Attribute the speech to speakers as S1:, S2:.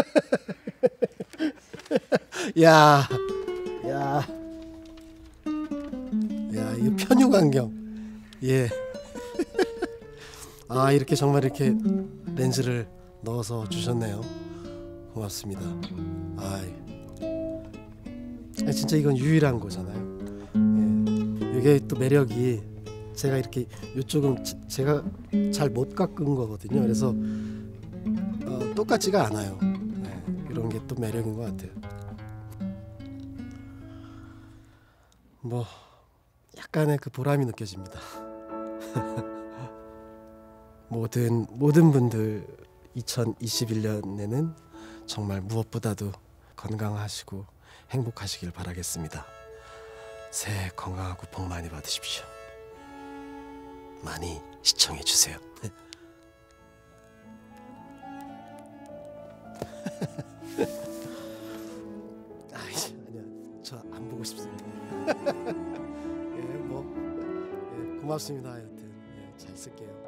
S1: 야, 야, 야, 이 편육 안경. 예. 아 이렇게 정말 이렇게 렌즈를 넣어서 주셨네요. 고맙습니다. 아니, 진짜 이건 유일한 거잖아요. 예. 이게 또 매력이 제가 이렇게 이쪽은 지- 제가 잘 못 깎은 거거든요. 그래서 어, 똑같지가 않아요. 네, 이런 게 또 매력인 것 같아요. 뭐 약간의 그 보람이 느껴집니다. 모든 모든 분들 2021년에는 정말 무엇보다도 건강하시고 행복하시길 바라겠습니다. 새해 건강하고 복 많이 받으십시오. 많이 시청해 주세요. 저 안 보고 싶습니다. 예, 뭐 예, 고맙습니다. 하여튼 예, 잘 쓸게요.